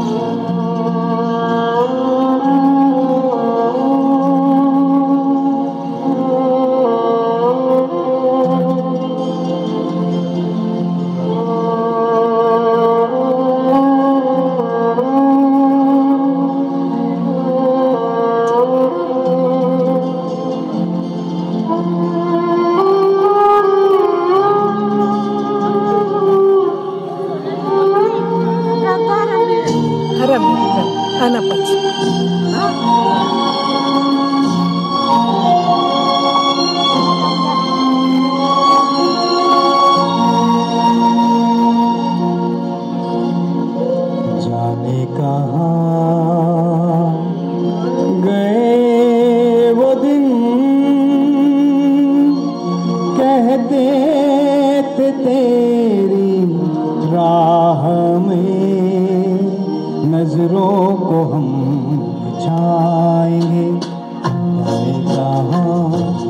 Oh. जाने कहाँ, गए वो दिन कहते थे तेरी राह में, नज़रों को हम छाएँगे। कहाँ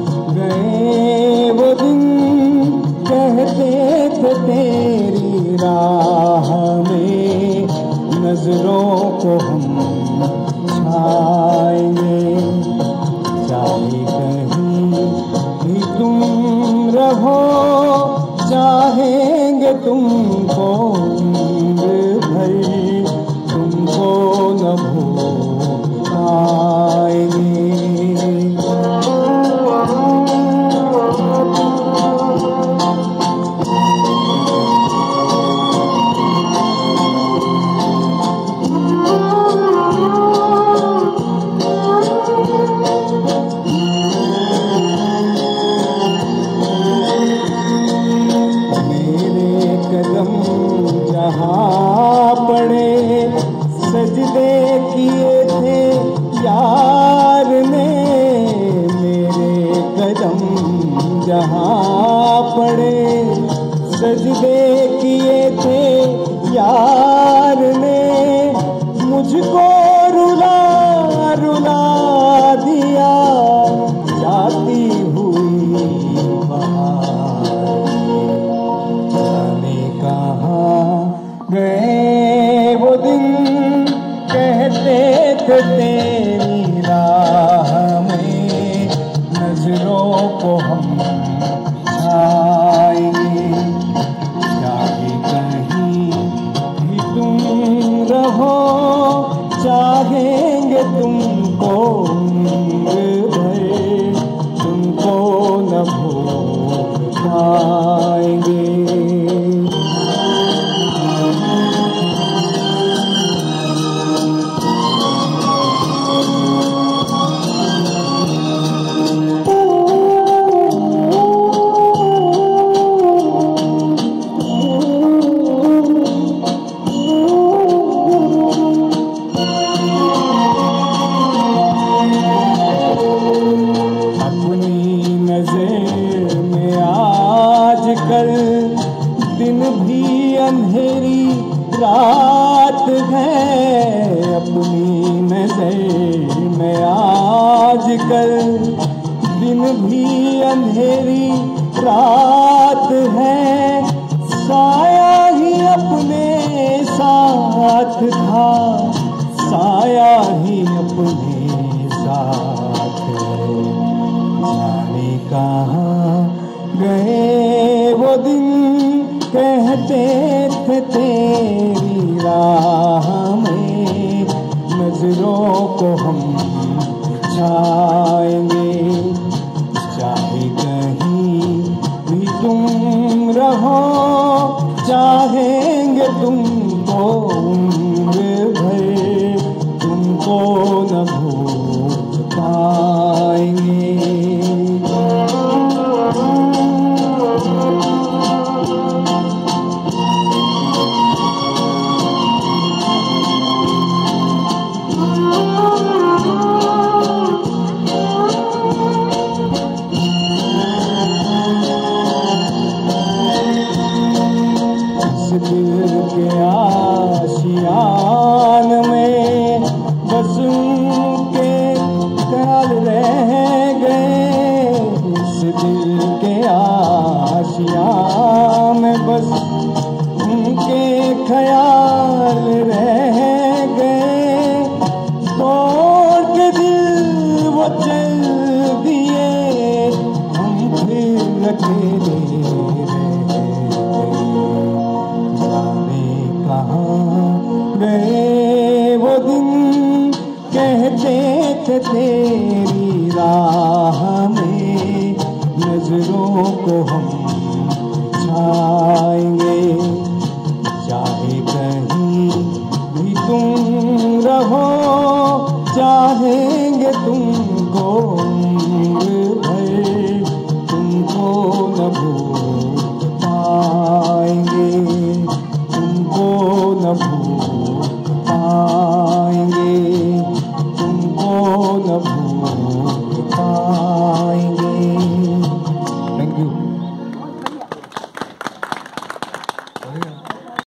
सजदे किए थे यार ने, मुझको रुला रुला दिया। जाती हुई जाने कहाँ गए वो दिन? कहते थे तेरी राह नज़रों को हम छाएँगे नज़र में आज कल दिन भी अंधेरी, रात है। साया ही अपने साथ था, साया ही अपने साथ जाने कहाँ गए वो दिन, कहते थे तेरी राह। नज़रों को हम छाएँगे। कहाँ गए वो दिन कहते थे तेरी राह में नज़रों को हम छाएँगे